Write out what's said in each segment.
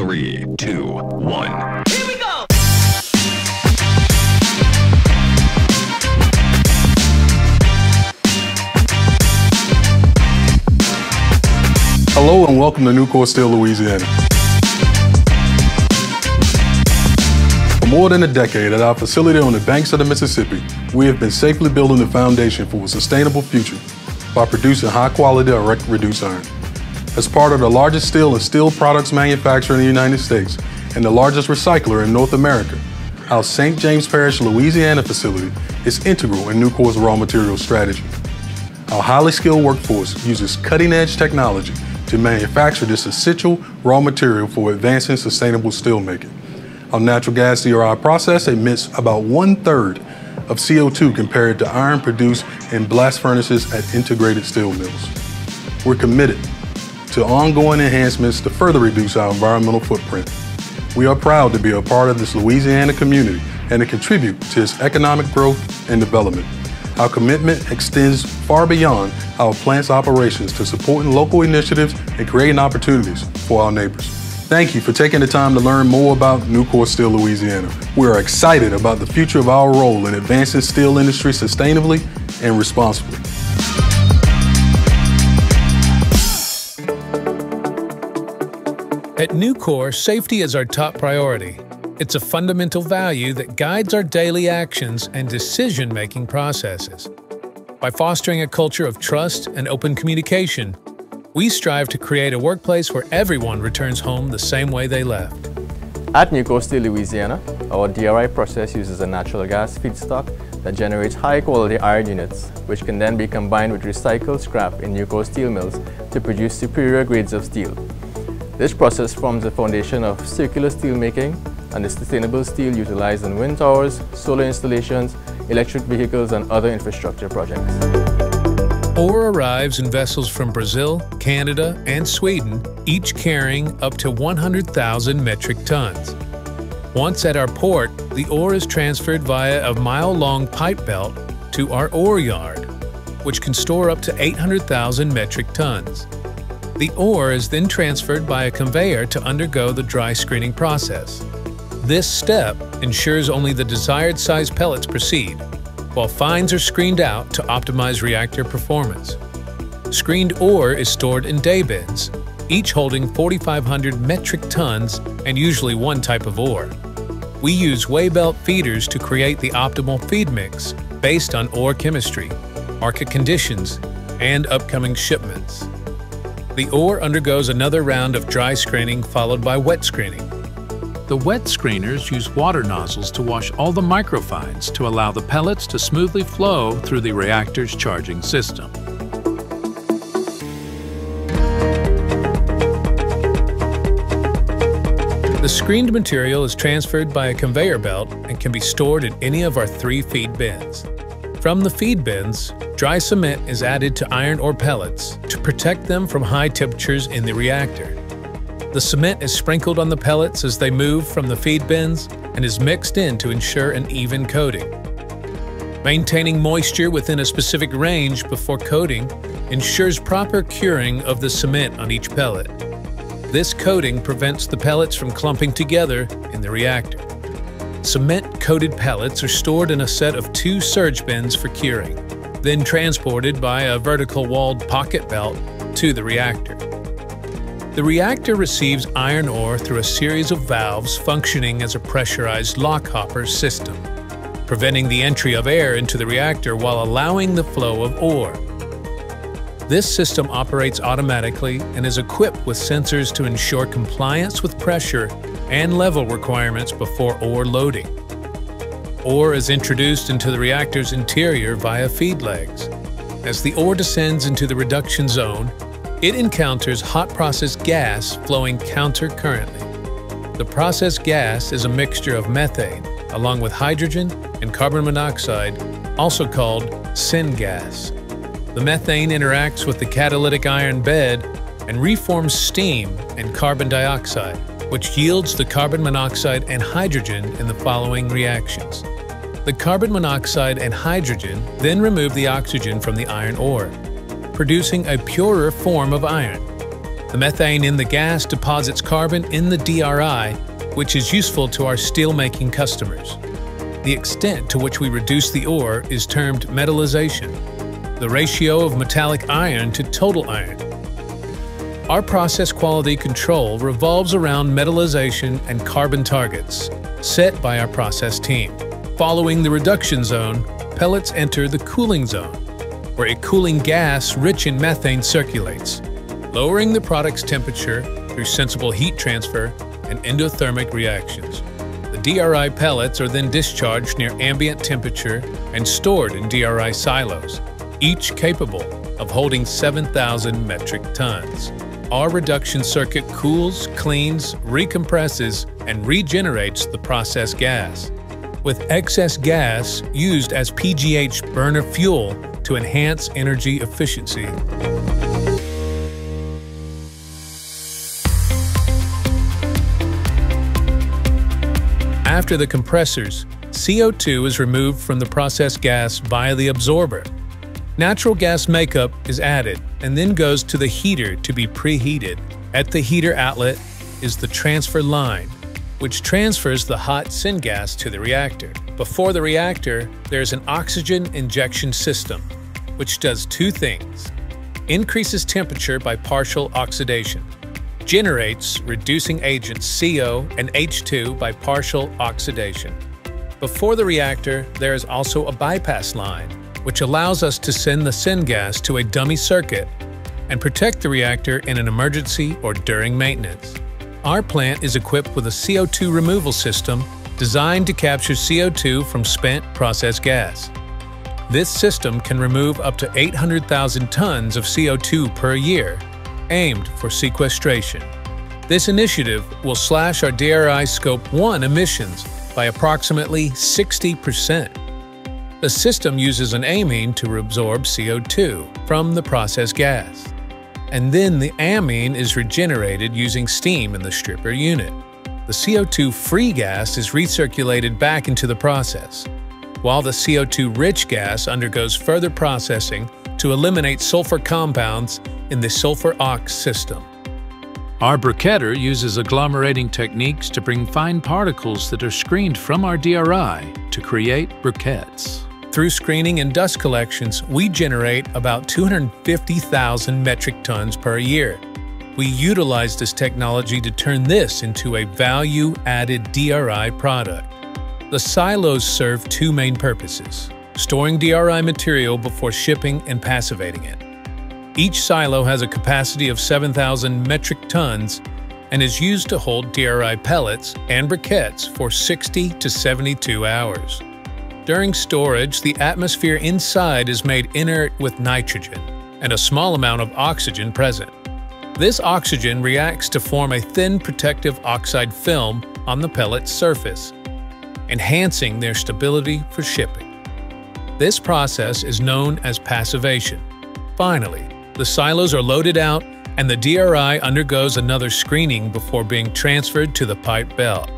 Three, two, one. Here we go! Hello and welcome to Nucor Steel, Louisiana. For more than a decade at our facility on the banks of the Mississippi, we have been safely building the foundation for a sustainable future by producing high quality direct reduced iron. As part of the largest steel and steel products manufacturer in the United States and the largest recycler in North America, our St. James Parish, Louisiana facility is integral in Nucor's raw materials strategy. Our highly skilled workforce uses cutting edge technology to manufacture this essential raw material for advancing sustainable steelmaking. Our natural gas DRI process emits about one third of CO2 compared to iron produced in blast furnaces at integrated steel mills. We're committed to ongoing enhancements to further reduce our environmental footprint. We are proud to be a part of this Louisiana community and to contribute to its economic growth and development. Our commitment extends far beyond our plant's operations to supporting local initiatives and creating opportunities for our neighbors. Thank you for taking the time to learn more about Nucor Steel Louisiana. We are excited about the future of our role in advancing steel industry sustainably and responsibly. At Nucor, safety is our top priority. It's a fundamental value that guides our daily actions and decision making processes. By fostering a culture of trust and open communication, we strive to create a workplace where everyone returns home the same way they left. At Nucor Steel Louisiana, our DRI process uses a natural gas feedstock that generates high-quality iron units, which can then be combined with recycled scrap in Nucor steel mills to produce superior grades of steel. This process forms the foundation of circular steel making and the sustainable steel utilized in wind towers, solar installations, electric vehicles and other infrastructure projects. Ore arrives in vessels from Brazil, Canada, and Sweden, each carrying up to 100,000 metric tons. Once at our port, the ore is transferred via a mile-long pipe belt to our ore yard, which can store up to 800,000 metric tons. The ore is then transferred by a conveyor to undergo the dry screening process. This step ensures only the desired size pellets proceed, while fines are screened out to optimize reactor performance. Screened ore is stored in day bins, each holding 4,500 metric tons and usually one type of ore. We use weigh belt feeders to create the optimal feed mix based on ore chemistry, market conditions, and upcoming shipments. The ore undergoes another round of dry screening followed by wet screening. The wet screeners use water nozzles to wash all the microfines to allow the pellets to smoothly flow through the reactor's charging system. The screened material is transferred by a conveyor belt and can be stored in any of our three feed bins. From the feed bins, dry cement is added to iron ore pellets to protect them from high temperatures in the reactor. The cement is sprinkled on the pellets as they move from the feed bins and is mixed in to ensure an even coating. Maintaining moisture within a specific range before coating ensures proper curing of the cement on each pellet. This coating prevents the pellets from clumping together in the reactor. Cement-coated pellets are stored in a set of two surge bins for curing, then transported by a vertical-walled pocket belt to the reactor. The reactor receives iron ore through a series of valves functioning as a pressurized lock hopper system, preventing the entry of air into the reactor while allowing the flow of ore. This system operates automatically and is equipped with sensors to ensure compliance with pressure and level requirements before ore loading. Ore is introduced into the reactor's interior via feed legs. As the ore descends into the reduction zone, it encounters hot process gas flowing counter-currently. The process gas is a mixture of methane, along with hydrogen and carbon monoxide, also called syngas. The methane interacts with the catalytic iron bed and reforms steam and carbon dioxide, which yields the carbon monoxide and hydrogen in the following reactions. The carbon monoxide and hydrogen then remove the oxygen from the iron ore, producing a purer form of iron. The methane in the gas deposits carbon in the DRI, which is useful to our steelmaking customers. The extent to which we reduce the ore is termed metallization, the ratio of metallic iron to total iron. Our process quality control revolves around metallization and carbon targets, set by our process team. Following the reduction zone, pellets enter the cooling zone, where a cooling gas rich in methane circulates, lowering the product's temperature through sensible heat transfer and endothermic reactions. The DRI pellets are then discharged near ambient temperature and stored in DRI silos, each capable of holding 7,000 metric tons. Our reduction circuit cools, cleans, recompresses, and regenerates the process gas, with excess gas used as PGH burner fuel to enhance energy efficiency. After the compressors, CO2 is removed from the process gas via the absorber. Natural gas makeup is added and then goes to the heater to be preheated. At the heater outlet is the transfer line, which transfers the hot syngas to the reactor. Before the reactor, there's an oxygen injection system, which does two things. Increases temperature by partial oxidation. Generates reducing agents CO and H2 by partial oxidation. Before the reactor, there is also a bypass line, which allows us to send the syngas to a dummy circuit and protect the reactor in an emergency or during maintenance. Our plant is equipped with a CO2 removal system designed to capture CO2 from spent process gas. This system can remove up to 800,000 tons of CO2 per year, aimed for sequestration. This initiative will slash our DRI Scope 1 emissions by approximately 60 percent. The system uses an amine to absorb CO2 from the process gas. And then the amine is regenerated using steam in the stripper unit. The CO2-free gas is recirculated back into the process, while the CO2-rich gas undergoes further processing to eliminate sulfur compounds in the sulfur ox system. Our briquetter uses agglomerating techniques to bring fine particles that are screened from our DRI to create briquettes. Through screening and dust collections, we generate about 250,000 metric tons per year. We utilize this technology to turn this into a value-added DRI product. The silos serve two main purposes, storing DRI material before shipping and passivating it. Each silo has a capacity of 7,000 metric tons and is used to hold DRI pellets and briquettes for 60 to 72 hours. During storage, the atmosphere inside is made inert with nitrogen and a small amount of oxygen present. This oxygen reacts to form a thin protective oxide film on the pellet's surface, enhancing their stability for shipping. This process is known as passivation. Finally, the silos are loaded out and the DRI undergoes another screening before being transferred to the pipe belt.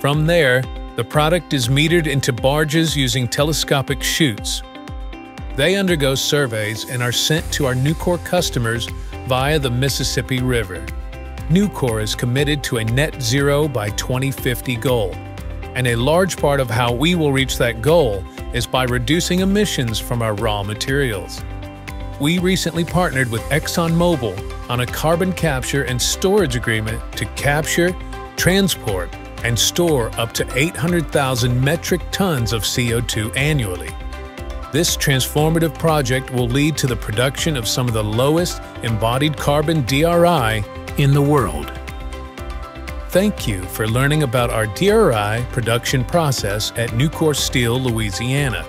From there, the product is metered into barges using telescopic chutes. They undergo surveys and are sent to our Nucor customers via the Mississippi River. Nucor is committed to a net zero by 2050 goal, and a large part of how we will reach that goal is by reducing emissions from our raw materials. We recently partnered with ExxonMobil on a carbon capture and storage agreement to capture, transport, and store up to 800,000 metric tons of CO2 annually. This transformative project will lead to the production of some of the lowest embodied carbon DRI in the world. Thank you for learning about our DRI production process at Nucor Steel, Louisiana.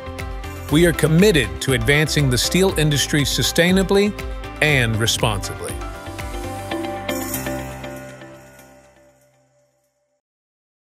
We are committed to advancing the steel industry sustainably and responsibly.